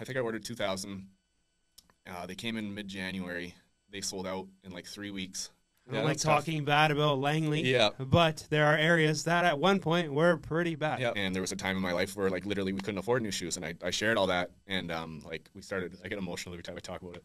I think I ordered 2,000. Uh, they came in mid January. They sold out in like three weeks. I don't like talking bad about Langley. Yeah. But there are areas that at one point were pretty bad. Yeah. And there was a time in my life where like literally we couldn't afford new shoes, and I, I shared all that, and um, like we started. I get emotional every time I talk about it.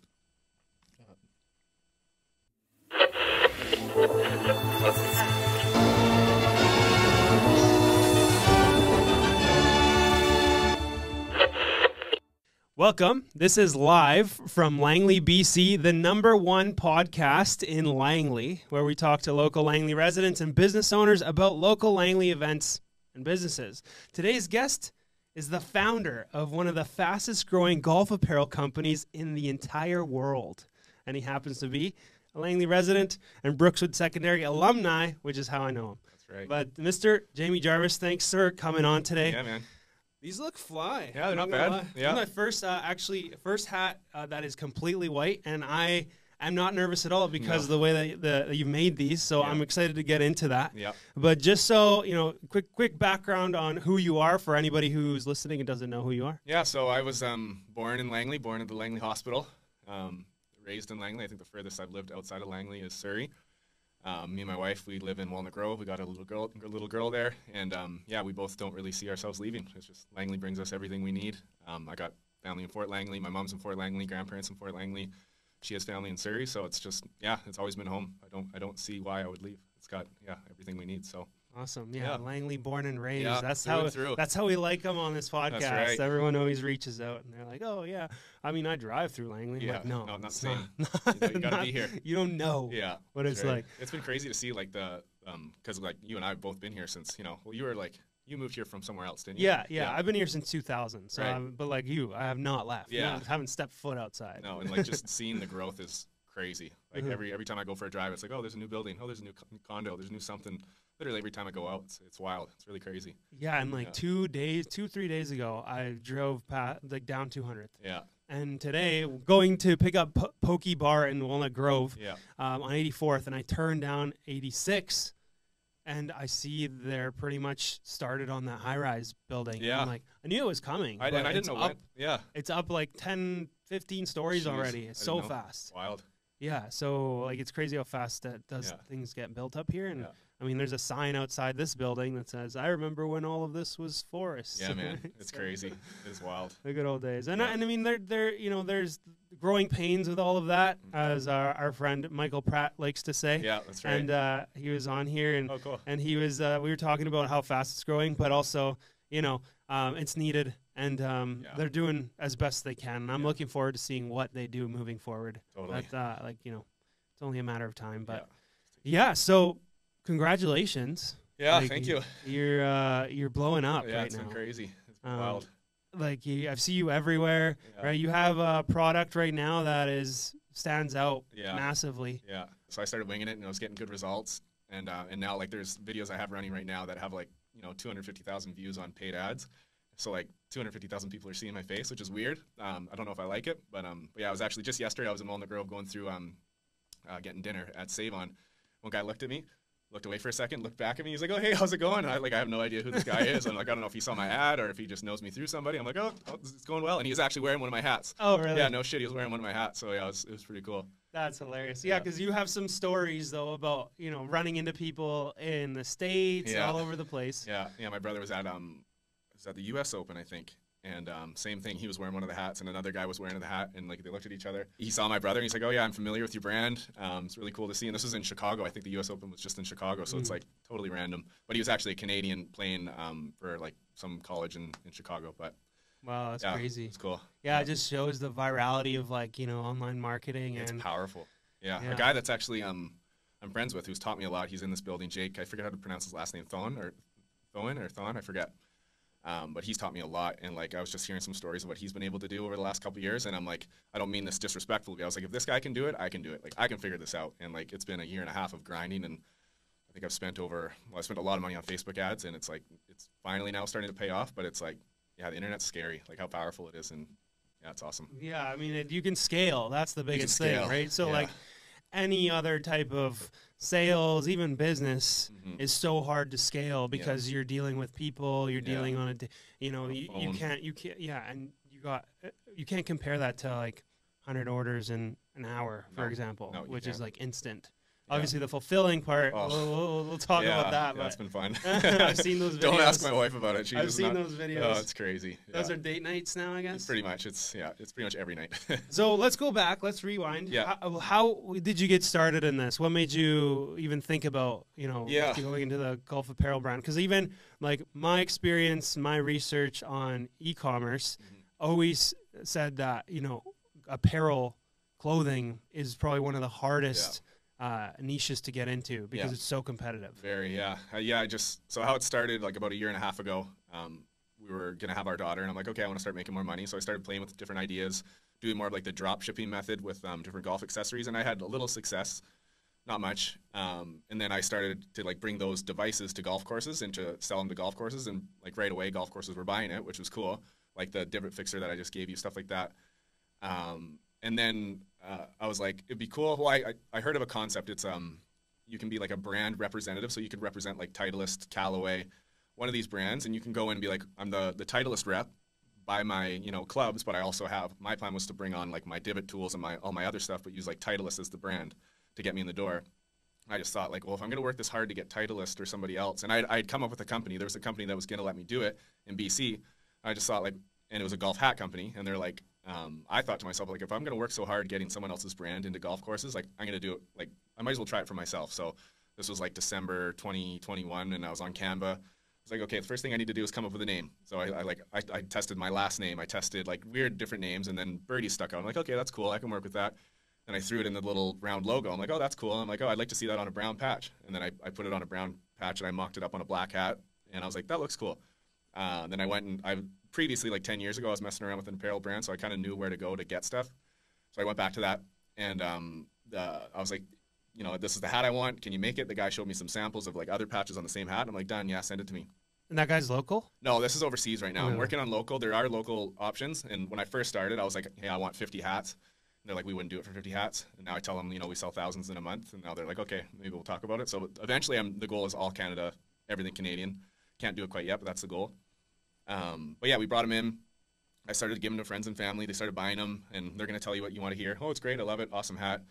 Welcome. This is live from Langley, BC, the number one podcast in Langley, where we talk to local Langley residents and business owners about local Langley events and businesses. Today's guest is the founder of one of the fastest growing golf apparel companies in the entire world. And he happens to be a Langley resident and Brookswood Secondary alumni, which is how I know him. That's right. But Mr. Jaime Jarvis, thanks, sir, coming on today. yeah, man. These look fly. Yeah, they're not bad. lie. This Yeah. is my first, uh, actually, first hat uh, that is completely white, and I am not nervous at all because of the way that, the, that you made these. So Yeah. I'm excited to get into that. Yeah. But just so you know, quick quick background on who you are for anybody who's listening and doesn't know who you are. Yeah, so I was um, born in Langley, born at the Langley Hospital, um, raised in Langley. I think the furthest I've lived outside of Langley is Surrey. Um, me and my wife, we live in Walnut Grove. We got a little girl, little girl there, and um, yeah, we both don't really see ourselves leaving. It's just Langley brings us everything we need. Um, I got family in Fort Langley. My mom's in Fort Langley. Grandparents in Fort Langley. She has family in Surrey, so it's just yeah, it's always been home. I don't I don't see why I would leave. It's got yeah everything we need. So Awesome. Yeah, Yeah. Langley born and raised. Yeah, that's how through. that's how we like them on this podcast. right. Everyone always reaches out and they're like, "Oh yeah, I mean, I drive through Langley." I'm Yeah, like, no, no, not same. not- You gotta be here. You don't know. yeah, What it's like. It's been crazy to see like the because like you and I have both been here since you know well you were like you moved here from somewhere else didn't you? Yeah, yeah, I've been here since 2000. So, Right. But like you, I have not left. Yeah. Not- haven't stepped foot outside. No, and like just seeing the growth is crazy. Like Mhm. every every time I go for a drive, it's like, oh, there's a new building. Oh, there's a new condo. There's a new something. Literally every time I go out, it's, it's wild. It's really crazy. Yeah, and like Yeah. two days, two three days ago, I drove past like down 200th, Yeah, and today going to pick up po- Pokey Bar in Walnut Grove yeah, um, on 84th, and I turn down 86, and I see they're pretty much started on that high rise building. Yeah. I'm like I knew it was coming. I, I didn't know up. when. Yeah, It's up like 10, 15 stories Jeez, already. It's so know. fast. wild. Yeah, so like it's crazy how fast that does Yeah. things get built up here. And Yeah. I mean, there's a sign outside this building that says, "I remember when all of this was forest." Yeah, man, it's So, crazy. It's wild. The good old days, and I, and I mean, there, there, you know, there's growing pains with all of that, as our, our friend Michael Pratt likes to say. Mm-hmm. Yeah, that's right. And uh, he was on here, and oh, cool. and he was uh, we were talking about how fast it's growing, but also, you know, um, it's needed, and um, Yeah. they're doing as best they can. And I'm Yeah. looking forward to seeing what they do moving forward. Totally. But uh, like you know, it's only a matter of time. But yeah. yeah, so congratulations. Yeah, like, thank you. You're uh, you're blowing up yeah, right it's now. been crazy. It's been Um, wild. Like you, I see you everywhere. Yeah. Right, you have a product right now that is stands out Yeah. massively. Yeah. So I started winging it, and I was getting good results. And uh, and now like there's videos I have running right now that have like you know 250,000 views on paid ads. So like 250,000 people are seeing my face, which is weird. Um, I don't know if I like it, but um, but yeah, I was actually just yesterday. I was in Walnut Grove going through um, uh, getting dinner at Save On. One guy looked at me, looked away for a second, looked back at me. He's like, "Oh, hey, how's it going?" And I like I have no idea who this guy is. I'm like, I don't know if he saw my ad or if he just knows me through somebody. I'm like, "Oh, oh it's going well." And he was actually wearing one of my hats. Oh, really? Yeah, no shit, he was wearing one of my hats. So yeah, it was, it was pretty cool. That's hilarious. Yeah, Yeah. because you have some stories though about you know running into people in the states, Yeah. all over the place. Yeah, yeah. My brother was at um, was at the U.S. Open, I think, and um, same thing. He was wearing one of the hats, and another guy was wearing the hat, and like they looked at each other. He saw my brother, and he's like, "Oh yeah, I'm familiar with your brand. Um, it's really cool to see." And this was in Chicago. I think the U.S. Open was just in Chicago, so it's Mm. like totally random. But he was actually a Canadian playing um, for like some college in, in Chicago. But Wow, that's yeah, crazy. It's cool. Yeah, it just shows the virality of like you know online marketing It's and powerful. Yeah. Yeah. a guy that's actually um, I'm friends with who's taught me a lot. He's in this building. Jake, I forget how to pronounce his last name. Thon or Thoen or Thon, I forget. Um, but he's taught me a lot, and like I was just hearing some stories of what he's been able to do over the last couple years, and I'm like, I don't mean this disrespectfully. I was like, if this guy can do it, I can do it. Like I can figure this out, and like it's been a year and a half of grinding, and I think I've spent over, well, I spent a lot of money on Facebook ads, and it's like it's finally now starting to pay off. But it's like, yeah, the internet's scary, like how powerful it is, and yeah, it's awesome. yeah, I mean it, you can scale. That's the biggest thing, right? So yeah. like any other type of sales, even business, Mhm. is so hard to scale because you're dealing with people. You're Yeah. dealing on a, you know, you, you can't, you can't, yeah, and you got uh, you can't compare that to like 100 orders in an hour, for No. example, No, which is can't. like instant. Yeah. Obviously, the fulfilling part. Oh. We'll, we'll, we'll talk yeah, about that. Yeah, but been fun. I've seen those videos. Don't ask my wife about it. She's I've seen not, those videos. Oh, it's crazy. Those yeah. are date nights now, I guess. pretty much. It's yeah. It's pretty much every night. So let's go back. Let's rewind. Yeah. How, how did you get started in this? What made you even think about you know Yeah. going into the golf apparel brand? Because even like my experience, my research on e-commerce Mm-hmm. always said that you know apparel clothing is probably one of the hardest uh, niches to get into because Yeah. it's so competitive. Very, yeah, uh, yeah. I just so how it started like about a year and a half ago. Um, we were gonna have our daughter, and I'm like, okay, I want to start making more money. So I started playing with different ideas, doing more of like the drop shipping method with um, different golf accessories, and I had a little success, not much. Um, and then I started to like bring those devices to golf courses and to sell them to golf courses, and like right away, golf courses were buying it, which was cool. Like the divot fixer that I just gave you, stuff like that. Um, and then uh, I was like, it'd be cool. Well, I, I, heard of a concept. It's um, you can be like a brand representative, so you could represent like Titleist, Callaway, one of these brands, and you can go in and be like, I'm the the Titleist rep, buy my you know clubs, but I also have my plan was to bring on like my divot tools and my all my other stuff, but use like Titleist as the brand to get me in the door. I just thought like, well, if I'm going to work this hard to get Titleist or somebody else, and I'd, I'd come up with a company. There was a company that was going to let me do it in BC. I just thought like, and it was a golf hat company, and they're like, um, I thought to myself like, if I'm going to work so hard getting someone else's brand into golf courses, like I'm going to do it. Like I might as well try it for myself. So this was like December 2021, and I was on Canva. I was like, okay, the first thing I need to do is come up with a name. So I, I like I, I tested my last name. I tested like weird different names, and then Birdie stuck out. I'm like, okay, that's cool. I can work with that. And I threw it in the little round logo. I'm like, oh, that's cool. I'm like, oh, I'd like to see that on a brown patch. And then I, I put it on a brown patch and I mocked it up on a black hat. And I was like, that looks cool. Uh, then I went and I previously, like 10 years ago, I was messing around with an apparel brand. So I kind of knew where to go to get stuff. So I went back to that. And um, the, I was like, you know, this is the hat I want. Can you make it? The guy showed me some samples of like other patches on the same hat. I'm like, done. Yeah, send it to me. And that guy's local. No, this is overseas right now. I'm working on local. There are local options. And when I first started, I was like, hey, I want 50 hats. And they're like, we wouldn't do it for 50 hats. And now I tell them, you know, we sell thousands in a month. And now they're like, okay, maybe we'll talk about it. So eventually, I'm, the goal is all Canada, everything Canadian. Can't do it quite yet, but that's the goal. Um, but yeah, we brought them in. I started giving them to friends and family. They started buying them, and they're going to tell you what you want to hear. Oh, it's great. I love it. Awesome hat.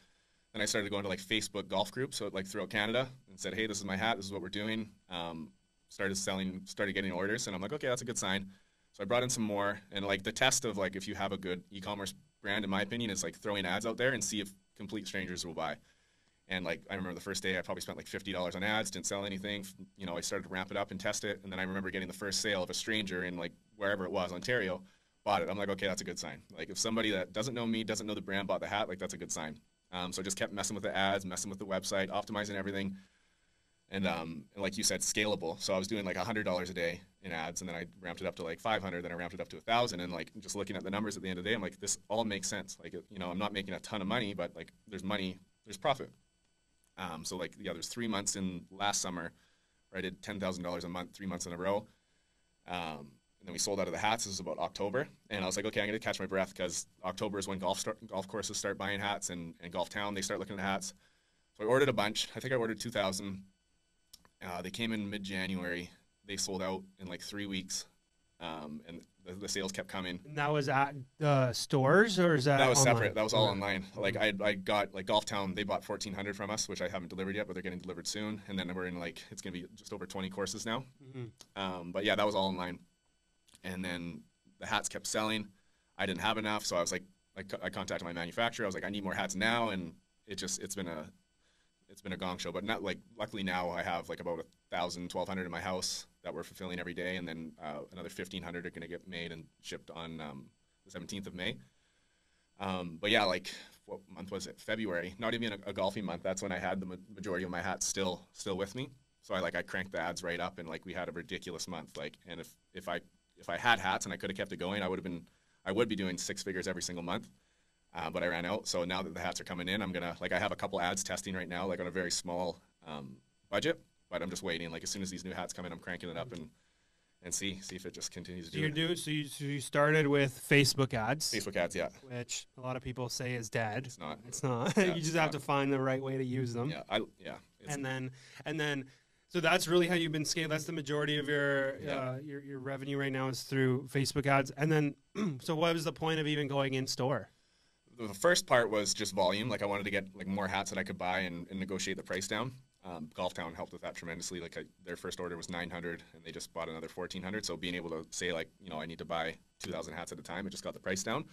Then I started going to like Facebook golf groups, so like throughout Canada, and said, "Hey, this is my hat. This is what we're doing." Um, started selling, started getting orders, and I'm like, "Okay, that's a good sign." So I brought in some more, and like the test of like if you have a good e-commerce brand, in my opinion, is like throwing ads out there and see if complete strangers will buy. And like I remember the first day, I probably spent like fifty dollars on ads, didn't sell anything. You know, I started to ramp it up and test it, and then I remember getting the first sale of a stranger in like wherever it was, Ontario, bought it. I'm like, okay, that's a good sign. Like if somebody that doesn't know me, doesn't know the brand, bought the hat, like that's a good sign. Um, so I just kept messing with the ads, messing with the website, optimizing everything, and um, and like you said, scalable. So I was doing like hundred dollars a day in ads, and then I ramped it up to like five hundred, then I ramped it up to a thousand, and like just looking at the numbers at the end of the day, I'm like, this all makes sense. Like you know, I'm not making a ton of money, but like there's money, there's profit. Um, so like yeah, there's three months in last summer where I did ten thousand dollars a month, three months in a row. Um, and then we sold out of the hats. This was about October, and I was like, okay, I'm gonna catch my breath because October is when golf start, golf courses start buying hats, and, and Golf Town they start looking at hats. So I ordered a bunch. I think I ordered two thousand. Uh, they came in mid January. They sold out in like three weeks, um, and the, the sales kept coming. And that was at the stores, or is that That was online? separate. That was all online. Like I, I got like Golf Town. They bought fourteen hundred from us, which I haven't delivered yet, but they're getting delivered soon. And then we're in like it's gonna be just over twenty courses now. Mhm. Um, but yeah, that was all online. And then the hats kept selling. I didn't have enough, so I was like, I, co- I contacted my manufacturer. I was like, I need more hats now, and it just it's been a it's been a gong show. But not like luckily now I have like about a thousand, twelve hundred in my house that we're fulfilling every day, and then uh, another fifteen hundred are going to get made and shipped on um, the seventeenth of May. Um, but yeah, like what month was it? February. Not even a, a golfing month. That's when I had the ma- majority of my hats still still with me. So I like I cranked the ads right up, and like we had a ridiculous month. Like, and if if I if I had hats and I could have kept it going, I would have been I would be doing six figures every single month. Uh, but I ran out. So now that the hats are coming in, I'm gonna like I have a couple ads testing right now, like on a very small um, budget. But I'm just waiting. Like as soon as these new hats come in, I'm cranking it up and and see see if it just continues to So do you're it. do so you, so you started with Facebook ads, Facebook ads, yeah, which a lot of people say is dead. it's not. It's not. Yeah, you just have not. to find the right way to use them. Yeah, I yeah. And then and then So that's really how you've been scaling. That's the majority of your Yeah. uh, your your revenue right now is through Facebook ads. And then, so what was the point of even going in store? the first part was just volume. Like I wanted to get like more hats that I could buy and, and negotiate the price down. Um, Golf Town helped with that tremendously. Like I, their first order was 900, and they just bought another 1400. So being able to say like, you know, I need to buy 2,000 hats at a time, it just got the price down,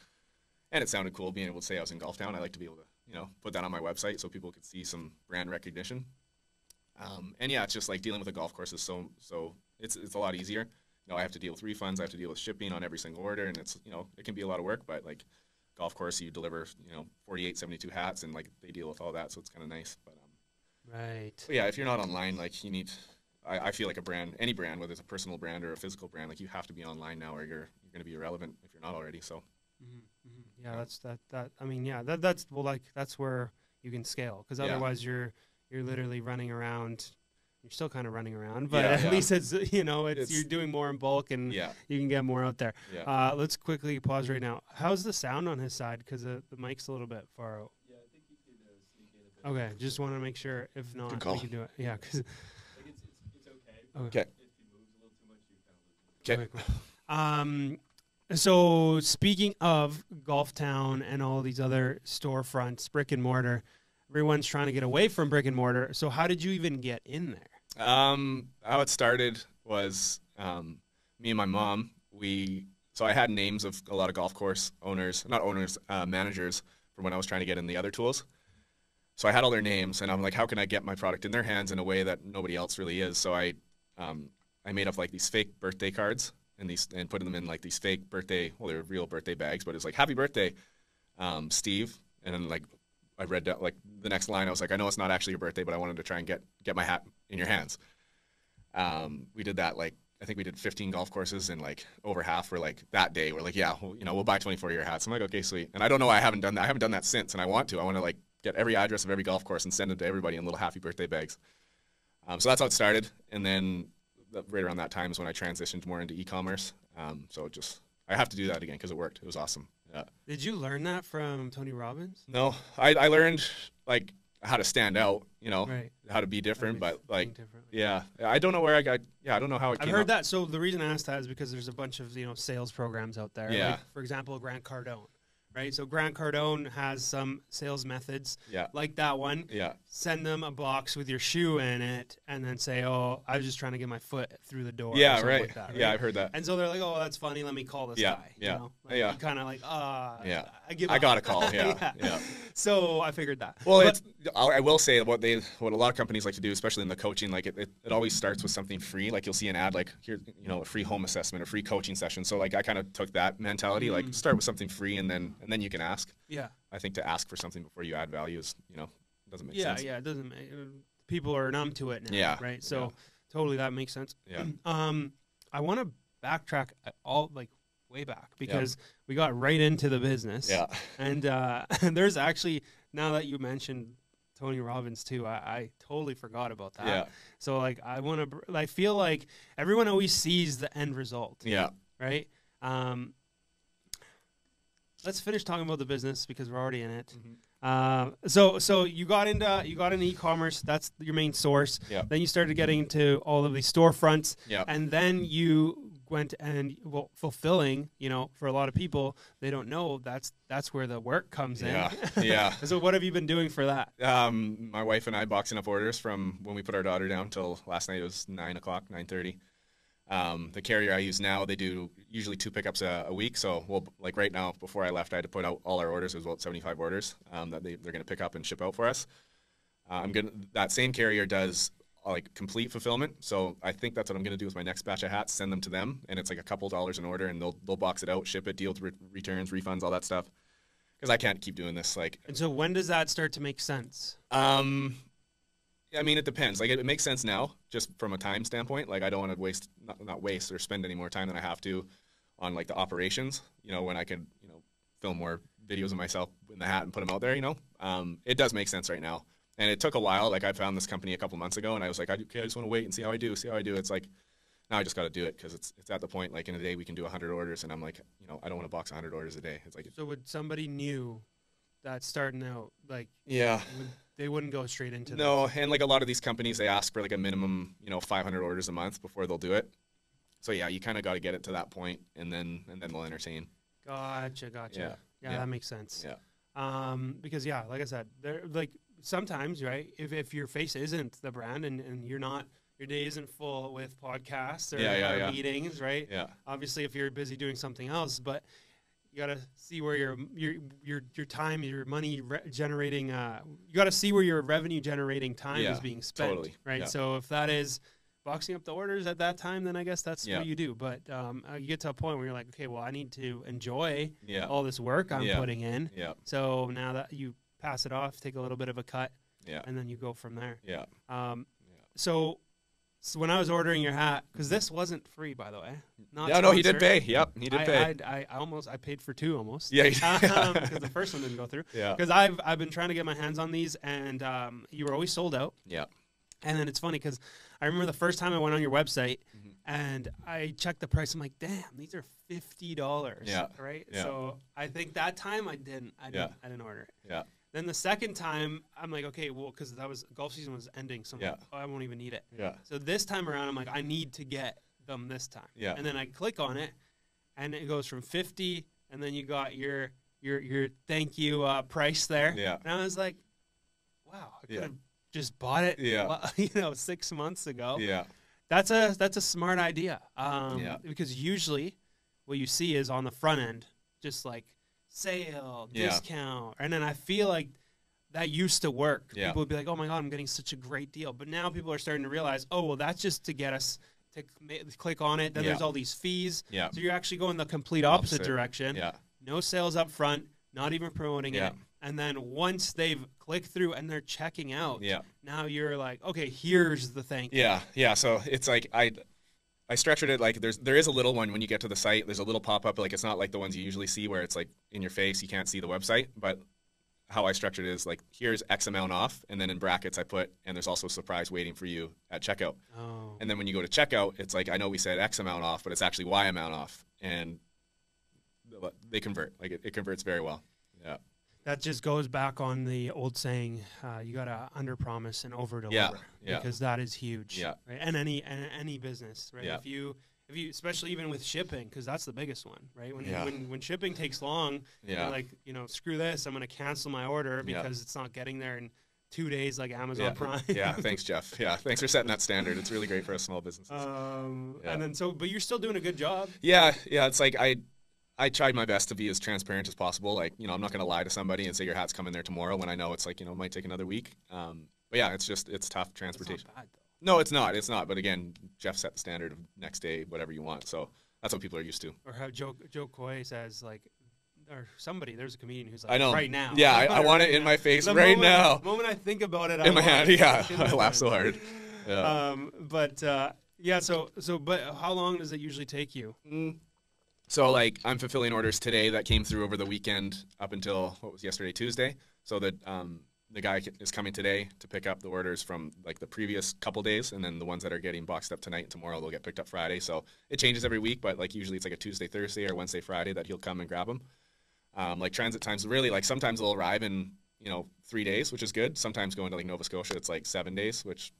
and it sounded cool being able to say I was in Golf Town. I like to be able to, you know, put that on my website so people could see some brand recognition. Um, and yeah, it's just like dealing with a golf course is so so it's it's a lot easier. You know, I have to deal with refunds, I have to deal with shipping on every single order, and it's you know it can be a lot of work, but like golf course, you deliver you know 48, 72 hats, and like they deal with all that, so it's kind of nice. But Right. but yeah, if you're not online, like you need, I, I feel like a brand, any brand, whether it's a personal brand or a physical brand, like you have to be online now, or you're you're going to be irrelevant if you're not already. So mm-hmm, mm-hmm. Yeah, that's that. That I mean, yeah, that that's well, like that's where you can scale because Yeah. otherwise you're you're literally running around. You're still kind of running around, but Yeah, at yeah. least it's you know it's, It's- you're doing more in bulk and yeah, you can get more out there. yeah. Uh, let's quickly pause right now. How's the sound on his side? Because the, uh, the mic's a little bit far out. Yeah, I think you could uh, sneak in a bit. Okay, just want to make sure. If not, we call. can do it. Yeah, because Like it's, it's, it's okay. but Okay. If he moves a little too much, you kind of lose. Okay. Um, so speaking of Golf Town and all these other storefronts, brick and mortar, everyone's trying to get away from brick and mortar. So how did you even get in there? Um, how it started was um, me and my mom. We so I had names of a lot of golf course owners, not owners, uh, managers from when I was trying to get in the other tools. So I had all their names, and I'm like, how can I get my product in their hands in a way that nobody else really is? So I, um, I made up like these fake birthday cards and these and put them in like these fake birthday, well, they're real birthday bags, but it's like happy birthday, um, Steve, and then like I read that like the next line. I was like, I know it's not actually your birthday, but I wanted to try and get get my hat in your hands. Um, we did that like I think we did 15 golf courses, and like over half were like that day. We're like, yeah, well, you know, we'll buy 24 year hats. I'm like, okay, sweet. And I don't know why I haven't done that. I haven't done that since, and I want to. I want to like get every address of every golf course and send them to everybody in little happy birthday bags. Um, so that's how it started, and then right around that time is when I transitioned more into e-commerce. Um, so just I have to do that again because it worked. It was awesome. Yeah. Did you learn that from Tony Robbins? No, I, I learned like how to stand out, you know, Right. how to be different, but like, yeah, I don't know where I got, yeah, I don't know how it I've heard that. So the reason I asked that is because there's a bunch of you know sales programs out there. Yeah. Like, for example, Grant Cardone, right? So Grant Cardone has some sales methods Yeah, like that one. yeah, Send them a box with your shoe in it, and then say, "Oh, I was just trying to get my foot through the door." yeah, right. like that, Yeah. I've heard that. And so they're like, "Oh, that's funny. Let me call this Yeah, guy." yeah, You know? like, yeah. Kind of like, ah, Yeah. I give. I got a call. Yeah, yeah. So I figured that. Well, But- it's I will say what they what a lot of companies like to do, especially in the coaching, like it, it, it always starts with something free. Like you'll see an ad like here, you know, a free home assessment, a free coaching session. So like I kind of took that mentality, Mm. like start with something free, and then and then you can ask. yeah, I think to ask for something before you add value is you know doesn't make yeah, sense. yeah. It doesn't. Make, uh, people are numb to it now. Yeah, Right. So yeah. totally that makes sense. Yeah. Um, I want to backtrack all like way back because we got right into the business. Yeah. And uh, there's actually now that you mentioned Tony Robbins too, I, I totally forgot about that. Yeah. So like I want to, I feel like everyone always sees the end result, Yeah. right? Um, let's finish talking about the business because we're already in it. Mhm. Uh, so so you got into you got into e-commerce. That's your main source. Yeah. Then you started getting into all of these storefronts, Yeah. and then you went and well fulfilling. You know, for a lot of people, they don't know that's that's where the work comes Yeah. in. Yeah. so what have you been doing for that? Um, my wife and I boxing up orders from when we put our daughter down till last night. It was nine o'clock, nine thirty. Um, the carrier I use now, they do usually two pickups a, a week. So, well, like right now, before I left, I had to put out all our orders. It was about seventy-five orders um, that they, they're going to pick up and ship out for us. Uh, I'm gonna. That same carrier does uh, like complete fulfillment. So I think that's what I'm going to do with my next batch of hats. Send them to them, and it's like a couple dollars an order, and they'll they'll box it out, ship it, deal with re- returns, refunds, all that stuff. Because I can't keep doing this. Like And so when does that start to make sense? um, I mean, it depends. Like, it, it makes sense now, just from a time standpoint. Like, I don't want to waste, not, not waste or spend any more time than I have to on like the operations. You know, when I could, you know, film more videos of myself in the hat and put them out there. You know, um, it does make sense right now. And it took a while. Like, I found this company a couple months ago, and I was like, I, okay, I just want to wait and see how I do, see how I do. It's like. Now I just got to do it because it's it's at the point like in a day we can do 100 orders and I'm like you know I don't want to box 100 orders a day. It's like So would somebody new that's starting out like yeah would they wouldn't go straight into No, and like a lot of these companies, they ask for like a minimum, you know, 500 orders a month before they'll do it. So yeah, you kind of got to get it to that point, and then and then they'll entertain. Gotcha, gotcha. Yeah, Yeah, yeah. that makes sense. Yeah. Um, because yeah, like I said, there like sometimes, right? If if your face isn't the brand and, and you're not your day isn't full with podcasts or, Yeah, yeah, or yeah. meetings, right? Yeah, Obviously if you're busy doing something else, but you gotta see where your your your your time, your money re- generating. Uh, you gotta see where your revenue generating time Yeah, is being spent, totally. right? Yeah. So if that is boxing up the orders at that time, then I guess that's Yeah. what you do. But um, uh, you get to a point where you're like, okay, well, I need to enjoy yeah, all this work I'm putting in. yeah, So now that you pass it off, take a little bit of a cut, yeah, and then you go from there. yeah. Um, Yeah. so, so when I was ordering your hat, because this wasn't free, by the way. Not Yeah, no, he did pay. Yep, he did I, pay. I, I, I almost I paid for two almost. Yeah, because the first one didn't go through. yeah, Because I've I've been trying to get my hands on these, and um, you were always sold out. yeah, And then it's funny because I remember the first time I went on your website Mhm. and I checked the price. I'm like, damn, these are fifty dollars. Yeah, Right. yeah. So I think that time I didn't. I didn't. Yeah. I didn't order it. yeah, Then the second time I'm like, okay, well, because that was golf season was ending, so I'm Yeah. like, oh, I won't even need it. yeah, So this time around, I'm like, I need to get them this time. Yeah. And then I click on it, and it goes from fifty, and then you got your your your thank you uh, price there. Yeah. And I was like, wow, I could Yeah. have just bought it. Yeah. You know, six months ago. yeah, That's a that's a smart idea. Um, Yeah. Because usually, what you see is on the front end, just like sale, Yeah. discount, and then I feel like that used to work. Yeah. People would be like, "Oh my god, I'm getting such a great deal," but now people are starting to realize, "Oh, well, that's just to get us to click on it." Then Yeah. there's all these fees. yeah, So you're actually going the complete opposite, Opposite. direction. yeah, No sales up front, not even promoting Yeah. it. And then once they've clicked through and they're checking out, yeah. now you're like, okay, here's the thank you. Yeah, yeah. So it's like I, I structured it like there's there is a little one when you get to the site. There's a little pop up like it's not like the ones you usually see where it's like in your face. You can't see the website, but how I structured it is like here's X amount off, and then in brackets I put and there's also a surprise waiting for you at checkout. Oh. And then when you go to checkout, it's like I know we said X amount off, but it's actually Y amount off, and they convert. Like it, it converts very well. Yeah, That just goes back on the old saying, uh, you got to under promise and over deliver. Yeah, yeah. Because that is huge. Yeah. Right? And any and any business, right? Yeah. If you if you especially even with shipping because that's the biggest one, right? When Yeah. when when shipping takes long, yeah, like, you know, screw this, I'm going to cancel my order because it's not getting there in 2 days like Amazon. Prime. yeah. Thanks, Jeff. Yeah, thanks for setting that standard. It's really great for us small businesses. Um, and then so but you're still doing a good job. Yeah, yeah. It's like I, I tried my best to be as transparent as possible. Like you know, I'm not going to lie to somebody and say your hat's coming there tomorrow when I know it's like you know it might take another week. Um, but yeah, it's just it's tough It's transportation. not bad though. No, it's not. It's not. But again, Jeff set the standard of next day, whatever you want. So that's what people are used to. Or how Joe Jo Koy says like or somebody there's a comedian who's like I know. right now. Yeah, I, I want it in now. my face The right moment, now. The moment I think about it, I In my hand. it. Yeah, I laugh so hard. Yeah. Um, but uh, yeah, so so but how long does it usually take you? Mm. So like I'm fulfilling orders today that came through over the weekend up until what was yesterday Tuesday. So that um, the guy is coming today to pick up the orders from like the previous couple days, and then the ones that are getting boxed up tonight and tomorrow they'll get picked up Friday. So it changes every week, but like usually it's like a Tuesday, Thursday, or Wednesday, Friday that he'll come and grab them. Um, like transit times, really like sometimes they'll arrive in you know three days, which is good. Sometimes going to like Nova Scotia, it's like seven days, which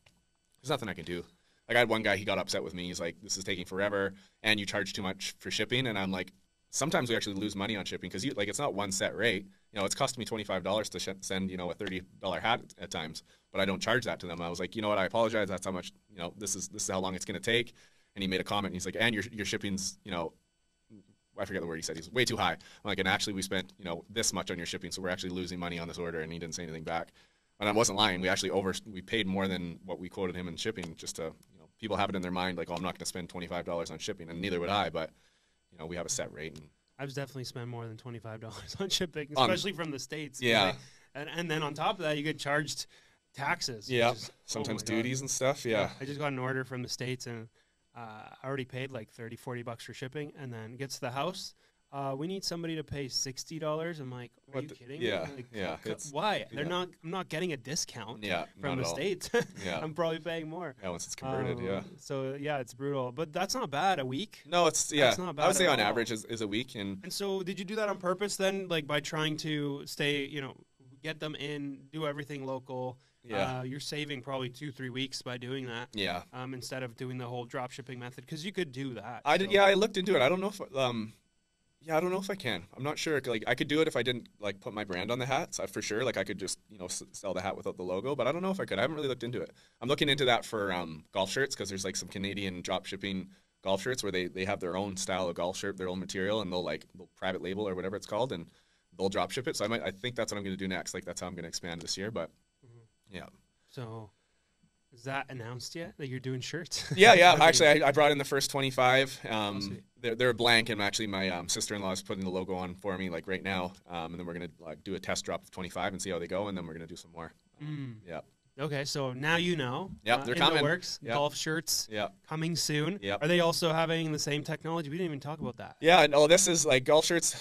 there's nothing I can do. Like I had one guy, he got upset with me. He's like, "This is taking forever, and you charge too much for shipping." And I'm like, "Sometimes we actually lose money on shipping because you like it's not one set rate. You know, it's costing me twenty five dollars to sh- send you know a thirty dollar hat at times, but I don't charge that to them." I was like, "You know what? I apologize. That's how much. You know, this is this is how long it's going to take." And he made a comment. He's like, "And your your shipping's you know." I forget the word he said. He's way too high. I'm like, and actually, we spent you know this much on your shipping, so we're actually losing money on this order. And he didn't say anything back. And I wasn't lying. We actually over we paid more than what we quoted him in shipping. Just to people have it in their mind like, oh, I'm not going to spend twenty five dollars on shipping, and neither would I. But you know, we have a set rate. And, I've definitely spent more than twenty five dollars on shipping, especially from the states. Yeah. and and then on top of that, you get charged taxes. yeah, is- oh sometimes God. duties and stuff. Yeah, I just got an order from the states and uh, I already paid like 30, 40 bucks for shipping, and then gets to the house. Uh, we need somebody to pay sixty dollars. I'm like, are What you the- kidding yeah. Like, yeah, c- it's- why? They're yeah. not. I'm not getting a discount yeah, from the at states. Yeah. I'm probably paying more. Yeah, once it's converted. Um, yeah. So yeah, it's brutal, but that's not bad. A week. No, it's yeah. That's not bad I would say on all. average is, is a week, and And so, did you do that on purpose then, like by trying to stay, you know, get them in, do everything local. Yeah. Uh, you're saving probably two, three weeks by doing that. yeah. Um, instead of doing the whole drop shipping method, because you could do that. I did. Yeah, I looked into it. I don't know if um, yeah, I don't know if I can. I'm not sure. Like, I could do it if I didn't like put my brand on the hats. I, for sure. Like, I could just you know s- sell the hat without the logo. But I don't know if I could. I haven't really looked into it. I'm looking into that for um, golf shirts because there's like some Canadian drop shipping golf shirts where they, they have their own style of golf shirt, their own material, and they'll like they'll private label or whatever it's called, and they'll drop ship it. So I might. I think that's what I'm going to do next. Like, that's how I'm going to expand this year. But yeah. So, is that announced yet that you're doing shirts? Yeah, yeah. Actually, I, I brought in the first 25. Um, sweet. They're, they're blank, and actually, my um, sister-in-law is putting the logo on for me, like right now. Um, and then we're gonna like do a test drop of 25 and see how they go, and then we're gonna do some more. Mm. Yeah, Okay, so now you know. Yep, uh, they're in the coming. works. Yep. Golf shirts yeah, coming soon. Yep. Are they also having the same technology? We didn't even talk about that. yeah. No, this is like golf shirts.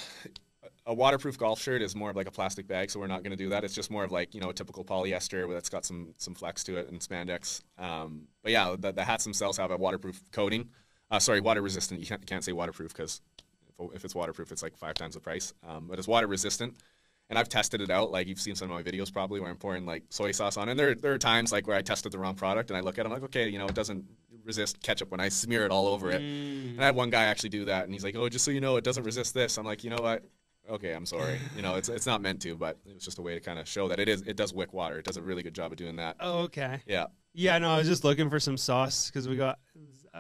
A waterproof golf shirt is more of like a plastic bag, so we're not gonna do that. It's just more of like you know a typical polyester that's got some some flex to it and spandex. Um, but yeah, the, the hats themselves have a waterproof coating. Uh, sorry, water resistant. You can't, can't say waterproof because if, if it's waterproof, it's like five times the price. Um, but it's water resistant. And I've tested it out. Like you've seen some of my videos probably where I'm pouring like soy sauce on. And there, there are times like where I tested the wrong product and I look at it, I'm like, okay, you know, it doesn't resist ketchup when I smear it all over it. Mm. And I had one guy actually do that and he's like, oh, just so you know, it doesn't resist this. I'm like, you know what? Okay, I'm sorry. You know, it's, it's not meant to, but it was just a way to kind of show that it is, it does wick water. It does a really good job of doing that. Oh, okay. Yeah. Yeah, no, I was just looking for some sauce because we got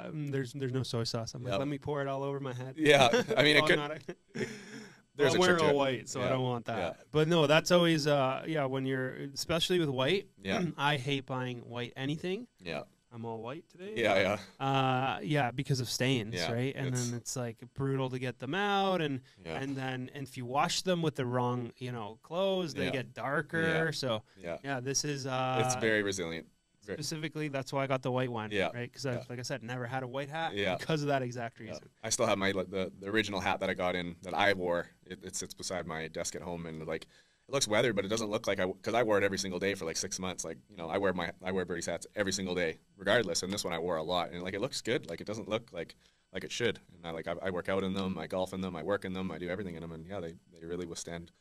um, there's there's no soy sauce. I'm like, Yep. let me pour it all over my head. Yeah. I mean, it could, not a- there's a we're to all it. white, so I Yeah, don't want that. yeah. But no, that's always uh yeah when you're especially with white. Yeah. I hate buying white anything. Yeah. I'm all white today. Yeah. Yeah. Uh, yeah, because of stains, Yeah, right? And it's- then it's like brutal to get them out, and Yeah. and then and if you wash them with the wrong, you know, clothes, they Yeah. get darker. So Yeah. yeah, this is uh, it's very resilient. Specifically that's why I got the white one. Yeah, right. Because yeah. like I said, never had a white hat. Yeah. because of that exact Yeah. reason. I still have my like, the, the original hat that I got in that I wore. It, it sits beside my desk at home, and like it looks weathered, but it doesn't look like I because I wore it every single day for like six months. Like you know, I wear my I wear Brdyz hats every single day, regardless. And this one I wore a lot, and like it looks good. Like it doesn't look like like it should. And I like I, I work out in them, I golf in them, I work in them, I do everything in them, and yeah, they they really withstand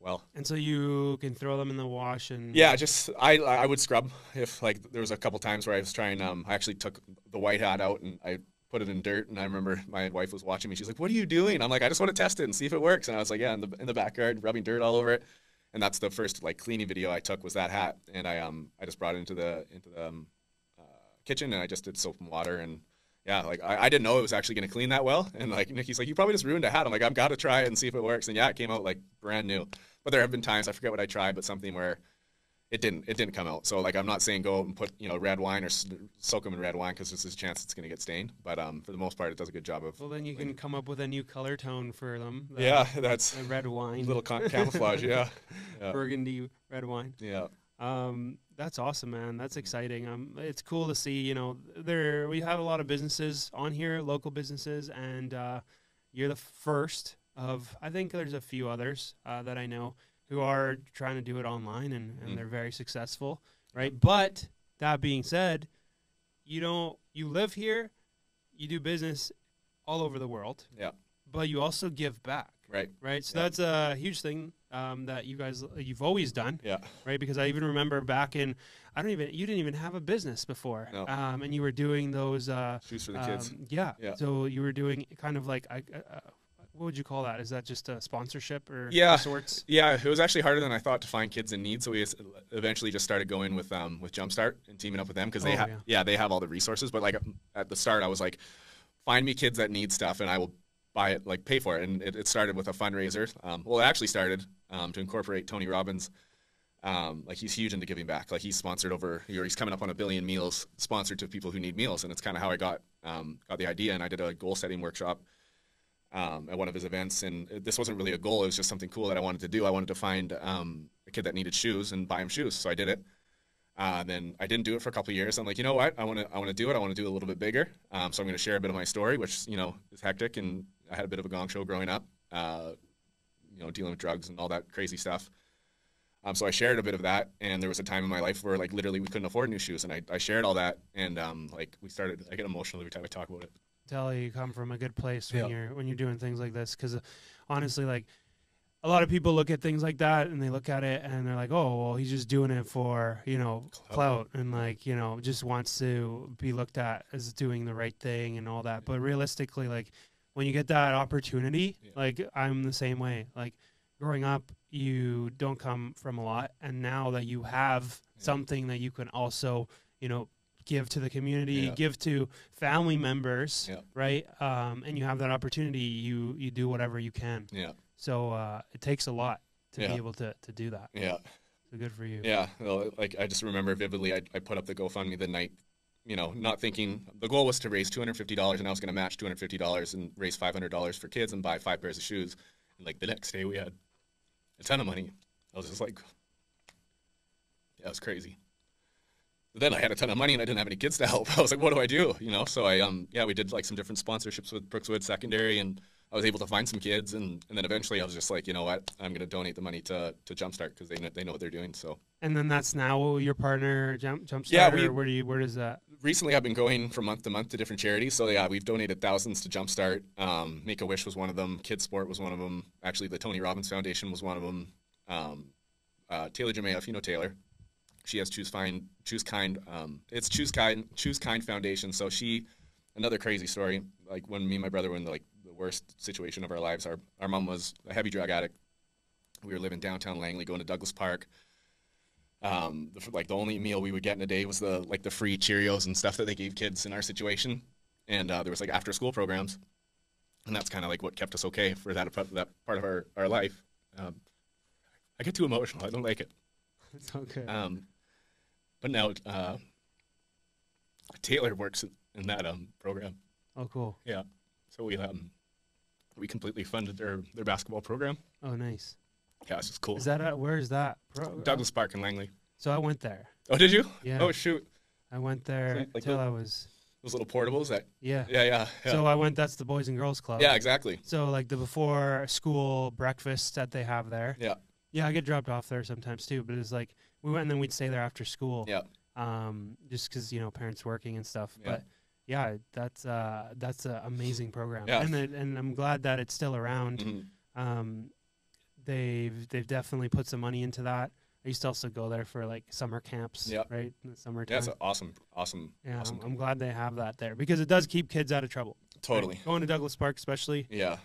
well. And so you can throw them in the wash and Yeah, just I I would scrub if like there was a couple times where I was trying. Um, I actually took the white hat out and I put it in dirt. And I remember my wife was watching me. She's like, "What are you doing?" I'm like, "I just want to test it and see if it works." And I was like, "Yeah, in the in the backyard, rubbing dirt all over it." And that's the first like cleaning video I took was that hat. And I um I just brought it into the into the um, uh, kitchen and I just did soap and water and. Yeah, like I, I didn't know it was actually going to clean that well, and like Nikki's like, you probably just ruined a hat. I'm like, I've got to try it and see if it works, and yeah, it came out like brand new. But there have been times I forget what I tried, but something where it didn't it didn't come out. So like I'm not saying go out and put you know red wine or soak them in red wine because there's a chance it's going to get stained. But um, for the most part, it does a good job of. Well, then you can come up with a new color tone for them. the- yeah, that's the red wine, little con- camouflage. Yeah, yeah, burgundy red wine. yeah, Um, that's awesome, man. That's exciting. Um, it's cool to see. You know, there we have a lot of businesses on here, local businesses, and uh, you're the first of. I think there's a few others uh, that I know who are trying to do it online, and, and Mm. they're very successful, right? But that being said, you don't. You live here, you do business all over the world, Yeah. but you also give back, right. right? So Yeah. that's a huge thing um, that you guys you've always done Yeah, right? Because I even remember back in, I don't even, you didn't even have a business before, No. um, and you were doing those, uh, shoes for the kids. um, yeah. Yeah. So you were doing kind of like, I, uh, what would you call that? Is that just a sponsorship or Yeah. sorts? Yeah, it was actually harder than I thought to find kids in need. So we eventually just started going with um, with Jumpstart and teaming up with them because they Oh, have yeah. yeah. they have all the resources. But like at the start, I was like, find me kids that need stuff and I will buy it, like pay for it. And it, it started with a fundraiser. Um, well, it actually started um, to incorporate Tony Robbins. Um, like he's huge into giving back. Like he's sponsored over, he's coming up on a billion meals sponsored to people who need meals, and it's kind of how I got um, got the idea. And I did a goal setting workshop um, at one of his events, and this wasn't really a goal. It was just something cool that I wanted to do. I wanted to find um, a kid that needed shoes and buy him shoes, so I did it. Uh, then I didn't do it for a couple years. I'm like, you know what? I want to I want to do it. I want to do it a little bit bigger. Um, so I'm going to share a bit of my story, which you know is hectic, and I had a bit of a gong show growing up. Uh, you know, dealing with drugs and all that crazy stuff. Um, so I shared a bit of that, and there was a time in my life where like literally we couldn't afford new shoes, and I, I shared all that, and um, like we started. I get emotional every time I talk about it. Tell you come from a good place when Yeah. you're when you're doing things like this, because honestly, like a lot of people look at things like that and they look at it and they're like, oh, well, he's just doing it for, you know, clout and like, you know, just wants to be looked at as doing the right thing and all that. But realistically, like when you get that opportunity, Yeah. like I'm the same way. Like growing up, you don't come from a lot. And now that you have Yeah. something that you can also, you know, give to the community, Yeah. give to family members, right? Um, and you have that opportunity, you you do whatever you can. Yeah. So uh, it takes a lot to be able to, to do that. Yeah. So good for you. Yeah, well, like I just remember vividly, I, I put up the GoFundMe the night, you know, not thinking the goal was to raise two hundred fifty dollars, and I was going to match two hundred fifty dollars and raise five hundred dollars for kids and buy five pairs of shoes. And like the next day, we had a ton of money. I was just like, yeah, it was crazy. But then I had a ton of money and I didn't have any kids to help. I was like, what do I do? You know, so I um yeah, we did like some different sponsorships with Brookswood Secondary and. I was able to find some kids, and, and then eventually I was just like, you know what, I'm going to donate the money to, to Jumpstart because they know, they know what they're doing. So And then that's now your partner, Jump Jumpstart. Yeah, we- where do you where does that? recently I've been going from month to month to different charities. So yeah, we've donated thousands to Jumpstart. Um, Make a Wish was one of them. KidSport was one of them. Actually, the Tony Robbins Foundation was one of them. Um, uh, Taylor Jamea, if you know Taylor, she has Choose Fine, Choose Kind. Um, it's Choose Kind, Choose Kind Foundation. So she, another crazy story. Like when me and my brother were in the, like worst situation of our lives. Our our mom was a heavy drug addict. We were living downtown Langley, going to Douglas Park um, the, like the only meal we would get in a day was the like the free Cheerios and stuff that they gave kids in our situation, and uh, there was like after school programs, and that's kind of like what kept us okay for that that part of our our life. Um, I get too emotional. I don't like it. It's okay. Um, but now uh, Taylor works in, in that um, program. oh, cool. Yeah, so we um, we completely funded their their basketball program. Oh, nice. Yeah, it's just cool. Is that at, where is that? Pro- Douglas Park in Langley. So I went there. Oh, did you? Yeah. Oh, shoot. I went there So, like I was Those little portables that. yeah. Yeah, yeah, yeah. So I went. That's the Boys and Girls Club. yeah, exactly. So like the before school breakfast that they have there. Yeah. Yeah, I get dropped off there sometimes too. But it's like we went and then we'd stay there after school. Yeah. Um, just because you know parents working and stuff. Yeah. But yeah, that's uh that's an amazing program. Yeah. And it, and I'm glad that it's still around. Mhm. Um, they've they've definitely put some money into that. I used to also go there for like summer camps. Yep. Right in the summertime. Yeah, an awesome, awesome, yeah, awesome. I'm, I'm glad they have that there because it does keep kids out of trouble. right? totally. Going to Douglas Park, especially. Yeah.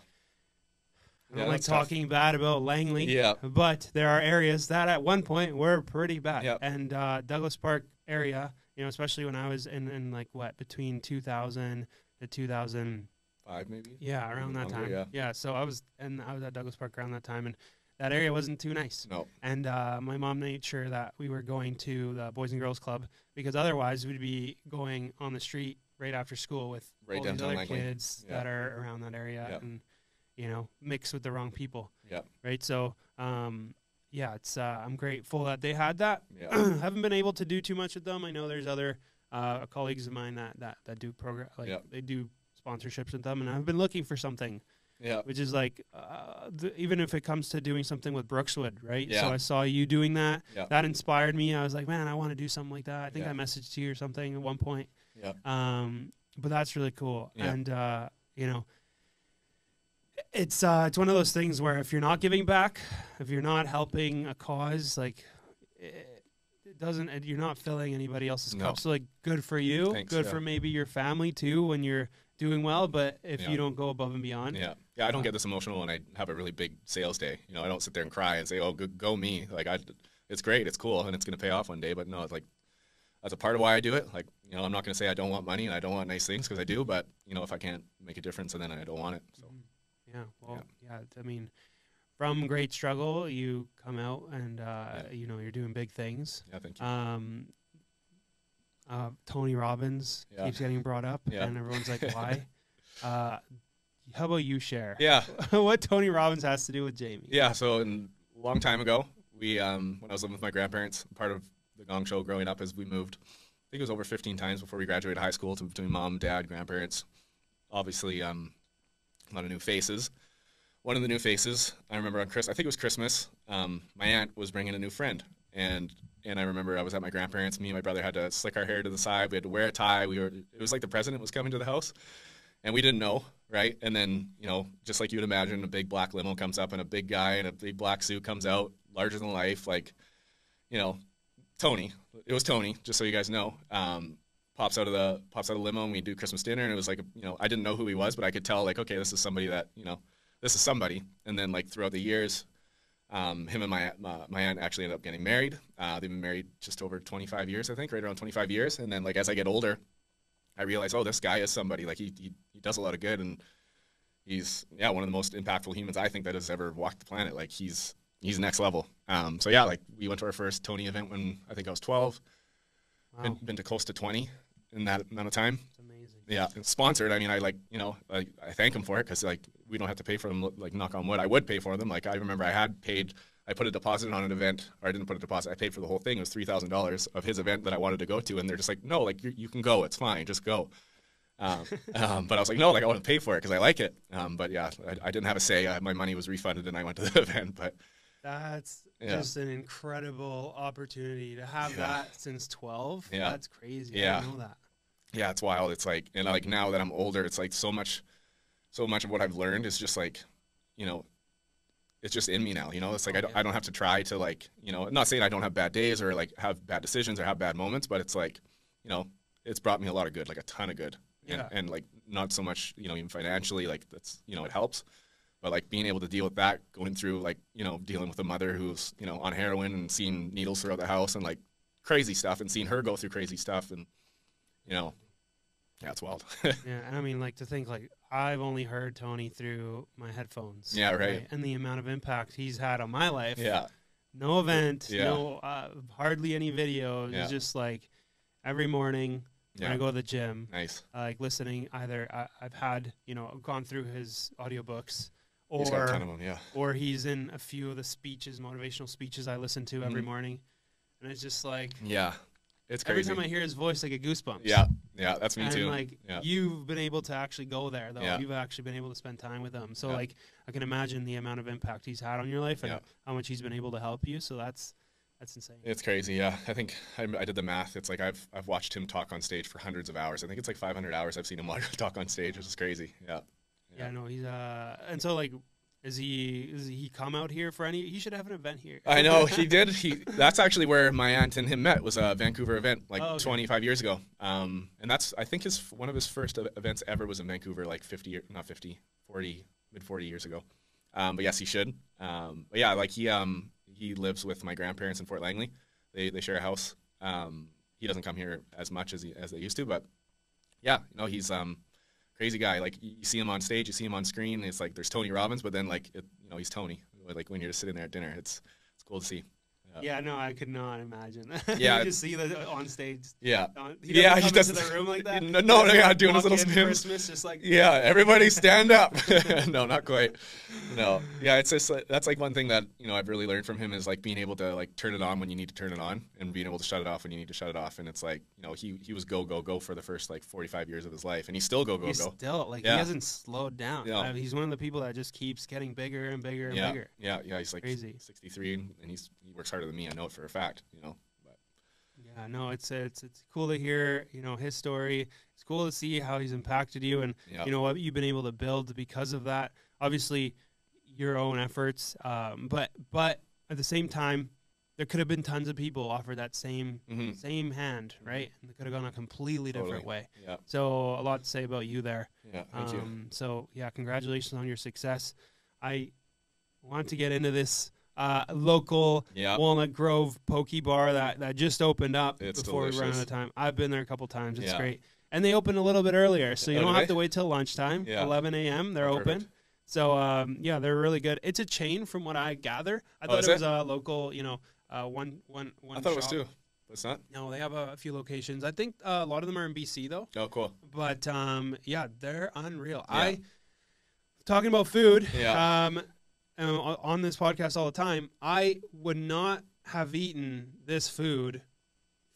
I don't like that's tough. talking bad about Langley. Yeah. But there are areas that at one point were pretty bad. Yep. And uh, Douglas Park area, you know, especially when I was in, in like what, between 2000 to 2005, maybe. yeah, around that Longer, time. yeah. So I was, and I was at Douglas Park around that time, and that area wasn't too nice. No. And uh, my mom made sure that we were going to the Boys and Girls Club because otherwise we'd be going on the street right after school with Right all these other Langley. kids Yeah. that are around that area Yep. and, you know, mix with the wrong people Yeah. right? So, um, yeah, it's uh, I'm grateful that they had that. Yeah. Haven't been able to do too much with them. I know there's other uh, colleagues of mine that that, that do program like Yeah. they do sponsorships with them, and I've been looking for something, Yeah. which is like uh, th- even if it comes to doing something with Brookswood, right? Yeah. So I saw you doing that. Yeah. That inspired me. I was like, man, I want to do something like that. I think Yeah. I messaged you or something at one point. Yeah. Um, but that's really cool. Yeah. And uh, you know, it's uh, it's one of those things where if you're not giving back, if you're not helping a cause, like it, it doesn't, you're not filling anybody else's No. cup. So like, good for you. Thanks, good yeah. for maybe your family too when you're doing well. But if Yeah. you don't go above and beyond, Yeah. Yeah. I don't get this emotional when I have a really big sales day. You know, I don't sit there and cry and say, "Oh, go, go me!" Like I, it's great, it's cool, and it's gonna pay off one day. But no, it's like that's a part of why I do it. Like, you know, I'm not gonna say I don't want money and I don't want nice things because I do. But you know, if I can't make a difference, then I don't want it. So Yeah, well, yeah. I mean, from great struggle, you come out and uh, Yeah. you know you're doing big things. yeah, thank you. Um, uh, Tony Robbins Yeah. keeps getting brought up, Yeah. and everyone's like, "Why?" uh, how about you share yeah. what Tony Robbins has to do with Jaime? Yeah, so in, a long time ago, we um, when I was living with my grandparents, part of the Gong Show growing up is we moved. I think it was over 15 times before we graduated high school to between mom, dad, grandparents. Obviously, um, a lot of new faces. One of the new faces, I remember on Chris, I think it was Christmas. Um, my aunt was bringing a new friend, and and I remember I was at my grandparents. Me and my brother had to slick our hair to the side. We had to wear a tie. We were. It was like the president was coming to the house, and we didn't know, right? And then you know, just like you would imagine, a big black limo comes up, and a big guy in a big black suit comes out, larger than life, like you know, Tony. It was Tony, just so you guys know. Um, pops out of the pops out of the limo, and we do Christmas dinner, and it was like you know, I didn't know who he was, but I could tell like, okay, this is somebody that you know, this is somebody. And then like throughout the years, um, him and my, my my aunt actually ended up getting married. Uh, they've been married just over 25 years, I think, right around 25 years. And then like as I get older, I realize, oh, this guy is somebody. Like he he, he does a lot of good, and he's yeah one of the most impactful humans I think that has ever walked the planet. Like he's he's next level. Um, so yeah, like we went to our first Tony event when I think I was 12. Wow. Been, been to close to 20 in that amount of time. Amazing. Yeah, sponsored. I mean, I like you know, I, I thank him for it because like we don't have to pay for them. Like knock on wood, I would pay for them. Like I remember I had paid. I put a deposit on an event, or I didn't put a deposit. I paid for the whole thing. It was three thousand dollars of his event that I wanted to go to, and they're just like, no, like you you can go. It's fine. Just go. Um, um, but I was like, no, like I want to pay for it because I like it. Um, but yeah, I, I didn't have a say. I, my money was refunded, and I went to the event. But That's Yeah. just an incredible opportunity to have Yeah. that since 12. Yeah. That's crazy. Yeah. didn't know that. yeah, it's wild. It's like, and like now that I'm older, it's like so much, so much of what I've learned is just like, you know, it's just in me now. You know, it's like I, don't. I don't have to try to like, you know, not saying I don't have bad days or like have bad decisions or have bad moments, but it's like, you know, it's brought me a lot of good, like a ton of good, and, Yeah. and like not so much, you know, even financially, like that's, you know, it helps. But like being able to deal with that, going through like you know dealing with a mother who's you know on heroin and seeing needles throughout the house and like crazy stuff, and seeing her go through crazy stuff, and you know, yeah, it's wild. Yeah, and I mean, like to think like I've only heard Tony through my headphones. Yeah, right. And the amount of impact he's had on my life. yeah, No event. Yeah. No, uh, hardly any videos. Yeah. It's just like every morning when yeah, I go to the gym, nice. uh, like listening. Either I, I've had you know gone through his audiobooks, He's got a ton or of them. Yeah, or he's in a few of the speeches, motivational speeches I listen to every Mhm. morning, and it's just like yeah, it's every time I hear his voice, I get goosebumps. yeah, yeah, that's me and too. like yeah, you've been able to actually go there though. Yeah. You've actually been able to spend time with him. So Yeah. like I can imagine the amount of impact he's had on your life and how much he's been able to help you. So that's that's insane. it's crazy. Yeah, I think I, I did the math. It's like I've I've watched him talk on stage for hundreds of hours. I think it's like 500 hours I've seen him talk on stage, which is crazy. Yeah, Yeah, no, he's uh and so like is he is he come out here for any he should have an event here. I know he did. He that's actually where my aunt and him met was a Vancouver event like Oh, okay. 25 years ago. Um, and that's I think his one of his first events ever was in Vancouver like 50 not 50, 40 mid 40 years ago. Um, but yes, he should. Um, but yeah, like he um he lives with my grandparents in Fort Langley. They they share a house. Um, he doesn't come here as much as he as they used to, but yeah, you know he's um crazy guy. Like you see him on stage, you see him on screen. It's like there's Tony Robbins, but then like it, you know he's Tony. Like when you're just sitting there at dinner, it's it's cool to see. Yeah, no, I could not imagine. Yeah. you just see that on stage. Yeah. On, he Yeah, he doesn't- into the room like that. No, no, Doesn't, yeah, doing his little in spins. Christmas, just like Yeah, everybody stand up. no, not quite. No. Yeah, it's just like, that's like one thing that, you know, I've really learned from him is like being able to like turn it on when you need to turn it on and being able to shut it off when you need to shut it off. And it's like, you know, he he was go go go for the first like 45 years of his life and he's still go go he's go. still like Yeah. he hasn't slowed down. Yeah. Uh, he's one of the people that just keeps getting bigger and bigger and Yeah. bigger. Yeah, yeah, he's like Crazy. 63 and, and he's he works harder than me. I know it for a fact, you know. But Yeah, no, it's it's it's cool to hear, you know, his story. It's cool to see how he's impacted you and yeah. you know what you've been able to build because of that. Obviously, your own efforts, um, but but at the same time, there could have been tons of people offered that same Mhm. same hand, right? And they could have gone a completely different way. Yeah. So a lot to say about you there. Yeah, thank you. Um, so yeah, congratulations on your success. I want to get into this uh, local Yeah. Walnut Grove Poke Bar that, that just opened up It's before we run out of time. I've been there a couple times. It's Yeah. great. And they open a little bit earlier, so you Oh, don't have to wait till lunchtime. Yeah. 11 a.m. They're Oh, open. So um, yeah, they're really good. It's a chain from what I gather. I Oh, thought is it was it? a local, you know, uh, one one one. I thought it was two. But it's not? No, they have a, a few locations. I think uh, a lot of them are in BC though. Oh, cool. But um, yeah, they're unreal. Yeah. I talking about food. Yeah. Um, on this podcast all the time. I would not have eaten this food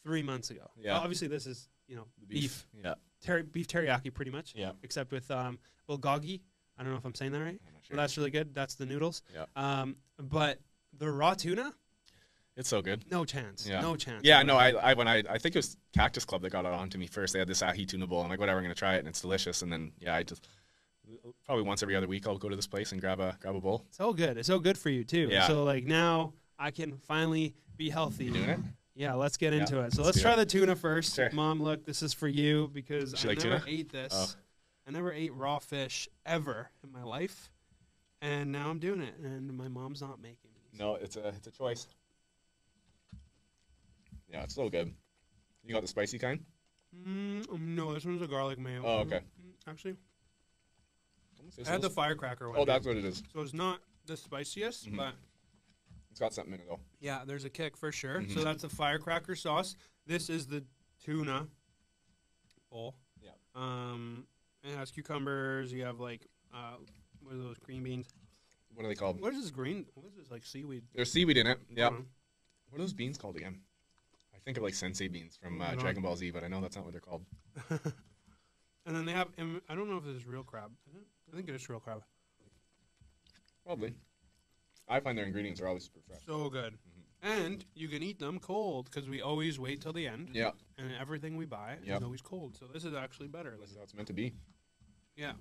three months ago. Yeah. Obviously, this is you know The beef Yeah. ter- beef teriyaki, pretty much. Yeah. Except with um, bulgogi. I don't know if I'm saying that right. I'm But that's really good. That's the noodles. Yeah. Um, but the raw tuna, It's so good. no chance. Yeah. No chance. Yeah, no, I, I when I I think it was Cactus Club that got it on to me first. They had this ahi tuna bowl. I'm like, whatever, I'm gonna try it, and it's delicious. And then yeah, I just probably once every other week I'll go to this place and grab a grab a bowl. It's so good. It's so good for you too. Yeah. So like now I can finally be healthy. You doing it? Yeah, let's get Yeah, into it. So let's let's try it. the tuna first. Sure. Mom, look, this is for you because She I like never tuna? ate this. Oh. I never ate raw fish ever in my life, and now I'm doing it, and my mom's not making me. No, it's a it's a choice. Yeah, it's so good. You got the spicy kind? Mm, um, no, this one's a garlic mayo. Oh, okay. Mm, Actually, I had the firecracker one. oh, that's what it is. so it's not the spiciest, Mhm. but It's got something in it though. yeah, there's a kick for sure. Mhm. So that's the firecracker sauce. This is the tuna bowl. Yeah. Um, it has cucumbers. You have like uh, what are those green beans? What are they called? What is this green? What is this like seaweed? There's seaweed in it. Yeah. Uh, What are those beans called again? I think of like senzu beans from I uh, don't- Dragon Ball Z, but I know that's not what they're called. and then they have. I don't know if this is real crab. Is it? I think it is real crab. Probably. I find their ingredients are always super fresh. So good. Mhm. And you can eat them cold because we always wait till the end, Yeah, and everything we buy Yep. is always cold. So this is actually better. this is how it's meant to be. Yeah.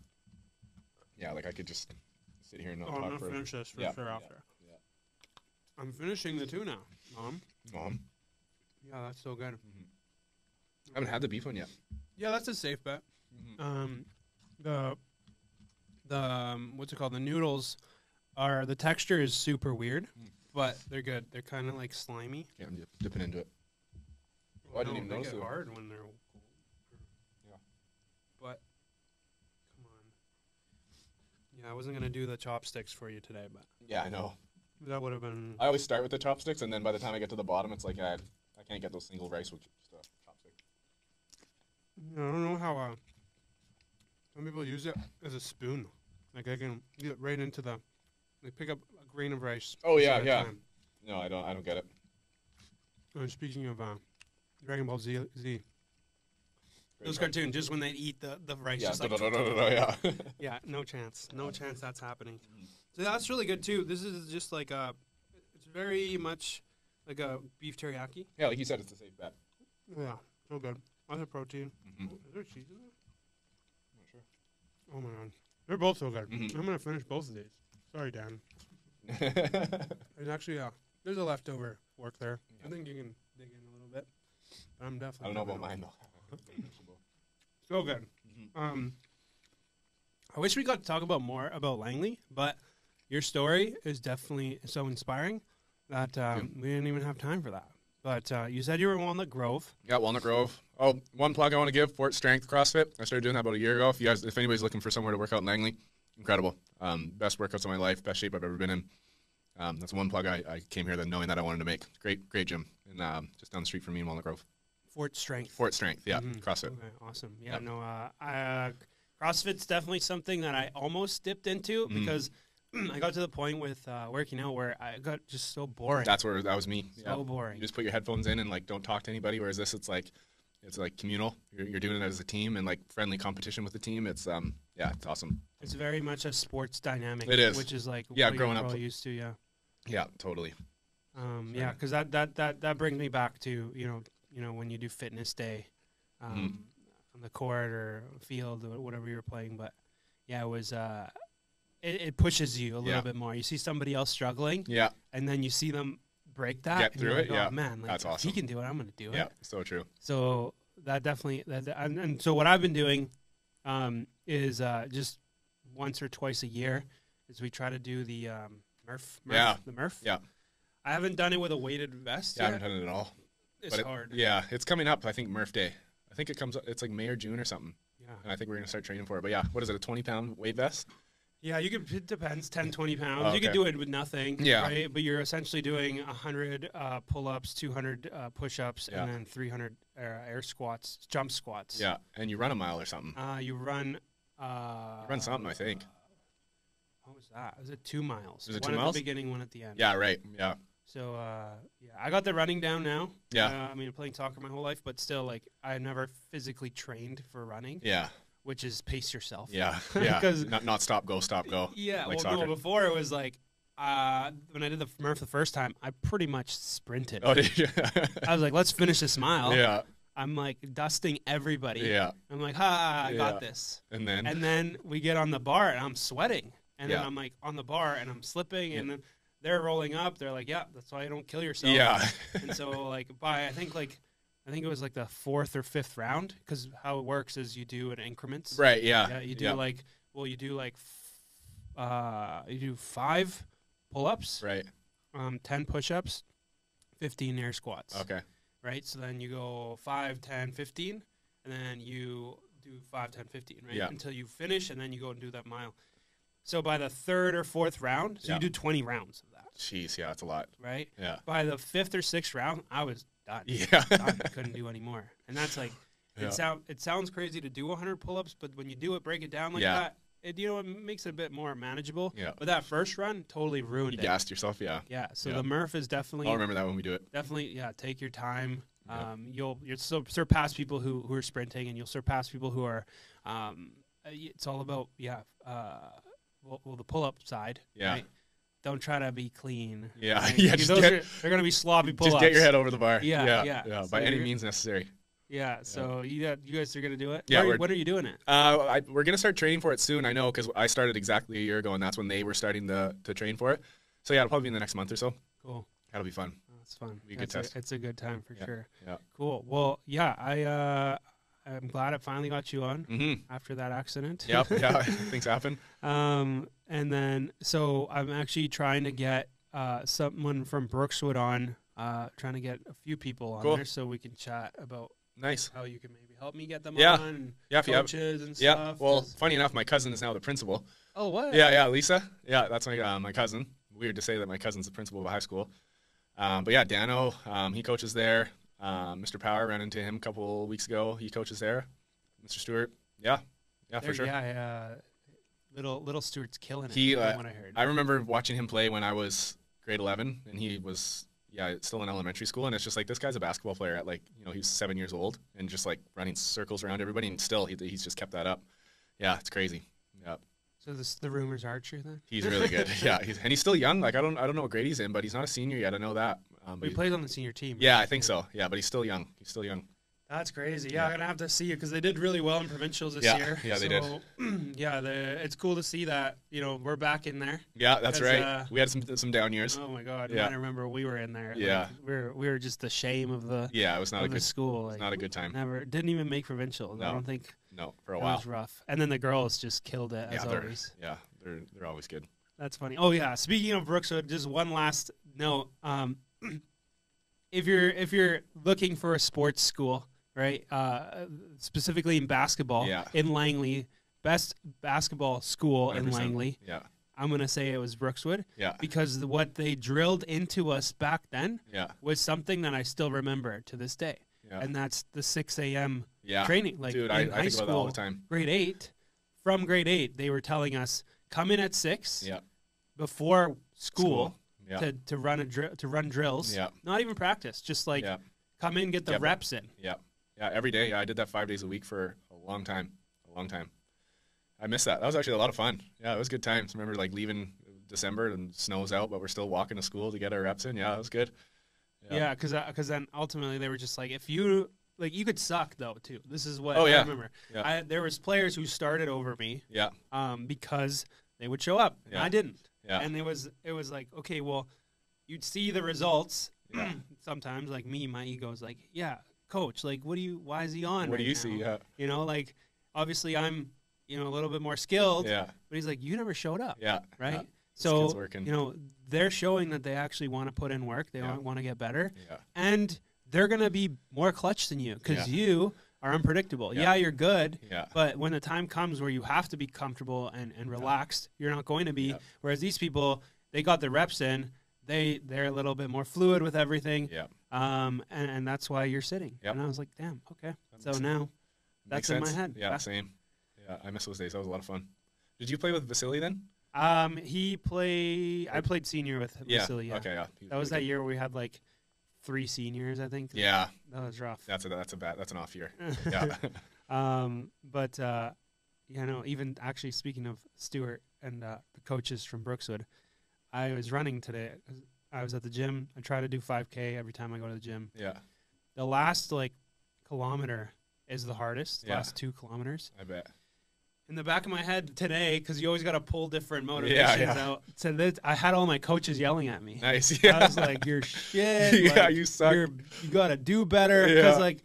Yeah, like I could just sit here and not Oh, I'm gonna for. finish this for Yeah, sure after. yeah. I'm finishing the tuna, now. mom. Mom, Yeah, that's so good. I haven't had the beef one yet. Yeah, that's a safe bet. Mhm. Um, the the um, what's it called? The noodles are the texture is super weird, Mm. but they're good. They're kind of like slimy. Yeah, I'm dip- dipping into it. Oh, I didn't even they notice get it. hard when they're cold. Yeah. But come on. Yeah, I wasn't gonna do the chopsticks for you today, but Yeah, I know. that would have been. I always start with the chopsticks, and then by the time I get to the bottom, it's like I, I can't get those single rice with just a chopstick. I don't know how. Uh, some people use it as a spoon. Like I can get right into the. They pick up a grain of rice. Oh, yeah, yeah. time. No, I don't. I don't get it. And speaking of uh, Dragon Ball Z, Z those cartoons, just when they eat the, the rice, Yeah, like, yeah. yeah, no chance, no chance that's happening. Mhm. So that's really good too. This is just like a, it's very much like a beef teriyaki. yeah, like you said, it's a safe bet. Yeah, so good. Lots of protein. Mhm. Oh, is there cheese in there? Not sure. Oh my god, they're both so good. Mhm. I'm gonna finish both of these. Sorry, Dan. There's actually uh, there's a leftover fork there. I Yeah. think you can dig in a little bit. But I'm definitely. I definitely. don't know about mine though. So good. Mhm. Um, I wish we got to talk about more about Langley, but your story is definitely so inspiring that um, we didn't even have time for that. But uh, you said you were in Walnut Grove. Yeah, Walnut Grove. Oh, one plug I want to give: Fort Strength CrossFit. I started doing that about a year ago. If you guys, if anybody's looking for somewhere to work out in Langley, incredible. Um, best workouts of my life, best shape I've ever been in. Um, that's one plug I, I came here then knowing that I wanted to make. Great, great gym, and um, just down the street from me in Walnut Grove. Fort Strength. Fort Strength, yeah, Mhm. CrossFit. Okay, awesome. Yeah, Yep. no, uh, I, uh, CrossFit's definitely something that I almost dipped into Mm. because I got to the point with uh, working out where I got just so boring. That's where that was me. so yeah. boring. You just put your headphones in and like don't talk to anybody. Whereas this, it's like it's like communal. You're, you're doing it as a team and like friendly competition with the team. It's um yeah, it's awesome. It's very much a sports dynamic. It is. which is like Yeah, what growing up- all used to. Yeah. Yeah, totally. Um, Sure. yeah, because that, that that that brings me back to you know you know when you do fitness day, um, Mm-hmm. on the court or field or whatever you're playing. But yeah, it was uh, it, it pushes you a little Yeah. bit more. You see somebody else struggling, Yeah, and then you see them break that. Get and through you're it, like, yeah. Oh, man, like, That's if awesome. He can do it. I'm gonna do yeah, it. so true. So that definitely that and, and so what I've been doing um, is uh, just once or twice a year is we try to do the um, Murph, Murph Yeah. the Murph. Yeah. I haven't done it with a weighted vest Yeah, I yet. haven't done it at all. It's it- hard. Yeah, it's coming up. I think Murph Day. I think it comes. up It's like May or June or something. Yeah. And I think we're gonna start training for it. But yeah, what is it? A 20 pound weight vest? Yeah, you could, it depends, 10, 20 pounds. Oh, You could do it with nothing. Yeah. Right? But you're essentially doing 100 uh, pull ups, 200 uh, push ups, Yeah. and then 300 uh, air squats, jump squats. Yeah, and you run a mile or something. Uh, you run. Uh, You run something, I think. What was that? Was it two miles? Was it one two at miles? the beginning, one at the end. Yeah, right. Yeah, So uh, yeah, I got the running down now. Yeah. Uh, I mean, playing soccer my whole life, but still, like, I never physically trained for running, yeah, which is pace yourself. yeah, yeah. 'Cause- not not stop, go, stop, go. Yeah. like well, no. Before it was like, uh, when I did the Murph the first time, I pretty much sprinted. Oh, did you? I was like, let's finish this mile. yeah, I'm like dusting everybody. Yeah. I'm like, ha, I Yeah. got this. And then And then we get on the bar and I'm sweating. And then I'm like on the bar and I'm slipping and then they're rolling up. They're like, yeah, that's why you don't kill yourself. yeah. and so like by I think like I think it was like the fourth or fifth round because how it works is you do it in increments. right. Yeah. Yeah, you do yeah. like well, you do like f- uh, you do five pull-ups, right. um, ten push-ups, fifteen air squats. Okay. Right. So then you go 5, 10, 15, and then you do 5, 10, 15, right? Yeah. Until you finish, and then you go and do that mile. So by the third or fourth round, so Yeah. you do 20 rounds of that, Jeez. Yeah. That's a lot. right? Yeah. By the fifth or sixth round, I was done. Yeah. done. Couldn't do any more. And that's like, Yeah. it, sound, it sounds crazy to do 100 pull ups, but when you do it, break it down like Yeah. that, it, you know, it makes it a bit more manageable. Yeah. But that first run totally ruined You it. gassed yourself. Yeah. Yeah. So Yeah. the Murph is definitely I'll remember that when we do it. definitely yeah take your time Yeah. um, you'll you'll sur- surpass people who, who are sprinting and you'll surpass people who are um, it's all about yeah uh, well, well the pull-up side Yeah. right? Don't try to be clean Yeah. right? Yeah. Just those get, are, they're gonna be sloppy pull-ups just get your head over the bar. Yeah, Yeah. yeah. Yeah. So By any means necessary. yeah so you got, you guys are gonna do it Yeah, when are you doing it Uh, I, we're gonna start training for it soon. I know because I started exactly a year ago, and that's when they were starting to to train for it. So yeah, it'll probably be in the next month or so. cool That'll be fun. that's fun Be a good That's test. it's a good time for Yeah, sure yeah. cool well yeah I uh, I'm glad I finally got you on Mm-hmm. after that accident Yep. Yeah. Things happen. Um, and then so I'm actually trying to get uh, someone from Brookswood on, uh, trying to get a few people on Cool. there so we can chat about Nice. how you can maybe help me get them Yeah. on, and Yeah. If you have. and Yeah. stuff. Well, 'cause- funny enough, my cousin is now the principal. oh what? Yeah. Yeah. Lisa. Yeah. That's my uh, my cousin. Weird to say that my cousin's the principal of a high school. Um, but yeah, Dano. Um, he coaches there. Um, Mr. Power ran into him a couple weeks ago. He coaches there. Mr. Stewart. Yeah. Yeah. There- For sure. Yeah, uh, little little Stewart's killing it. He, uh, I heard. I remember watching him play when I was grade 11, and he was, yeah, still in elementary school. And it's just like, this guy's a basketball player at like, you know, he was seven years old and just like running circles around everybody. And still, he, he's just kept that up. Yeah, it's crazy. Yeah, so this, the rumors are true then. he's really good. yeah, he's, and he's still young. Like, I don't, I don't know what grade he's in, but he's not a senior yet. I know that. Um, but he plays on the senior team. yeah. I think so. Yeah, but he's still young. He's still young. That's crazy. Yeah, Yeah. I'm gonna have to see it because they did really well in provincials this Yeah, year. yeah, they did. did. yeah, the, it's cool to see that. You know, we're back in there. Yeah, that's right. uh, we had some some down years. Oh my god! Yeah. I remember we were in there. like, Yeah. we were we were just the shame of the Yeah, it was not a good, school. it's Like, not a good time. never didn't even make provincials. I don't think No, for a while. it was rough. And then the girls just killed it Yeah, as always. yeah, they're they're always good. That's funny. Oh yeah. Speaking of Brookswood, just one last note. Um, if you're if you're looking for a sports school, right? Uh, specifically in basketball, Yeah. in Langley, best basketball school in 100%. Langley. Yeah, I'm gonna say it was Brookswood yeah, because the- what they drilled into us back then yeah, was something that I still remember to this day, yeah. and that's the 6 a.m. yeah. training. Like Dude, in I, I high think school, about that all the time. grade eight, from grade eight, they were telling us come in at six Yeah. before school, Yeah. to, to run a dri- to run drills. Yeah. Not even practice, just like yeah. come in, get the Yep. reps in. Yeah. Yeah. Every day. Yeah, I did that five days a week for a long time. A long time. I miss that. That was actually a lot of fun. Yeah, it was good times. Remember like leaving December and snow's out, but we're still walking to school to get our reps in. Yeah, it was good. Yeah, because because then ultimately they were just like if you like you could suck though too. This is what Oh, I yeah. remember. Yeah. I, there was players who started over me Yeah. um, because they would show up. and Yeah. I didn't. Yeah. And it was it was like okay, well, you'd see the results. Yeah. Sometimes like me, my ego is like, yeah, coach, like what do you? Why is he on? what do right you see? Yeah. You know, like obviously I'm you know a little bit more skilled, Yeah. but he's like, you never showed up, Yeah. right? Yeah. So you know they're showing that they actually want to put in work. They Yeah. want to get better Yeah. and they're gonna be more clutch than you because you are unpredictable. Yeah. Yeah. you're good, Yeah. but when the time comes where you have to be comfortable and, and relaxed, you're not going to be. Yeah. Whereas these people, they got the reps in, they they're a little bit more fluid with everything, Yeah. um, and, and that's why you're sitting. Yep. And I was like, damn, okay. That So now that's in my sense. head. Yeah. Back- Same. Yeah. I miss those days. That was a lot of fun. Did you play with Vasily then? um, he play. I played senior with Yeah. Vasily. Yeah. Okay. Yeah. That was that year where we had like three seniors. I think. Yeah. That was rough. That's a that's a bad that's an off year. Yeah. Um, but uh, you know, even actually speaking of Stewart and uh, the coaches from Brookswood, I was running today. I was at the gym. I try to do 5K every time I go to the gym. yeah. The last like kilometer is the hardest. Yeah. Last two kilometers. I bet. In the back of my head today, because you always got to pull different motivations yeah. out. So that I had all my coaches yelling at me. Nice. Yeah. I was like, "You're shit. Yeah, like, you suck." You're, you gotta do better." Because Yeah. like,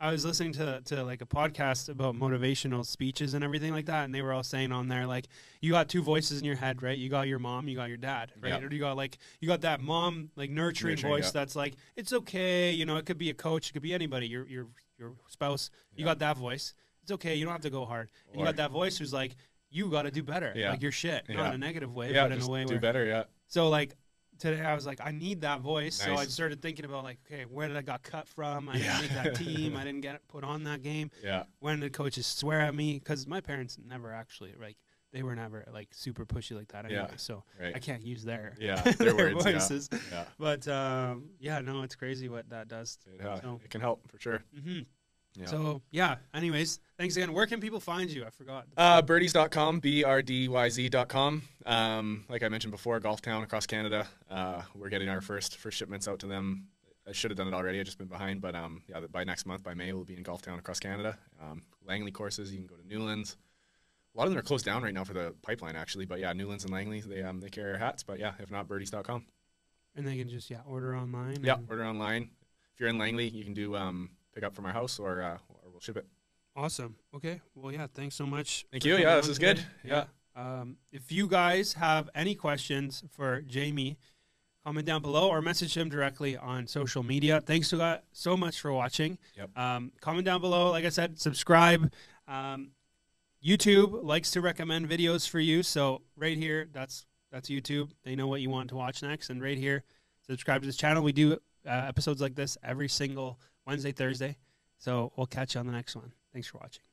I was listening to to like a podcast about motivational speeches and everything like that, and they were all saying on there like, you got two voices in your head, right? You got your mom, you got your dad, right? Yeah. Or you got like you got that mom like nurturing, Nurturing, voice yeah. that's like, it's okay. You know, it could be a coach, it could be anybody. Your your your spouse. You Yeah. got that voice. It's okay. You don't have to go hard. And you got that voice who's like, you got to do better. Yeah. Like you're shit, not in a negative way, yeah. but in a way do where better. Yeah. so like today, I was like, I need that voice. So I started thinking about like, okay, where did I got cut from? I didn't make that team. I didn't get put on that game. Yeah. When did coaches swear at me? Because my parents never actually like they were never like super pushy like that anyway. Yeah. So Right. I can't use their Yeah, their words, voices. Yeah. But um, yeah, no, it's crazy what that does. Yeah. So- It can help for sure. hmm Yeah. So yeah. Anyways, thanks again. Where can people find you? I forgot. Uh, brdyz.com, B R D Y Z.com. Um, like I mentioned before, Golf Town across Canada. Uh, we're getting our first first shipments out to them. I should have done it already. I've just been behind, but um, yeah, by next month, by May, we'll be in Golf Town across Canada. Um, Langley courses, you can go to Newlands. A lot of them are closed down right now for the pipeline, actually. But yeah, Newlands and Langley, they um, they carry our hats. But yeah, if not, brdyz.com. and they can just yeah order online. Yeah, order online. If you're in Langley, you can do um, pick up from our house, or uh, or we'll ship it. Awesome. Okay. Well, yeah. Thanks so much. Thank you. Yeah, this is today. good. Yeah. Um, if you guys have any questions for Jaime, comment down below or message him directly on social media. Thanks so, got so much for watching. Yep. Um, comment down below. Like I said, subscribe. Um, YouTube likes to recommend videos for you. So right here, that's that's YouTube. They know what you want to watch next. And right here, subscribe to this channel. We do uh, episodes like this every single Wednesday, Thursday. So we'll catch you on the next one. Thanks for watching.